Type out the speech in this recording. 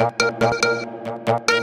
Thank you.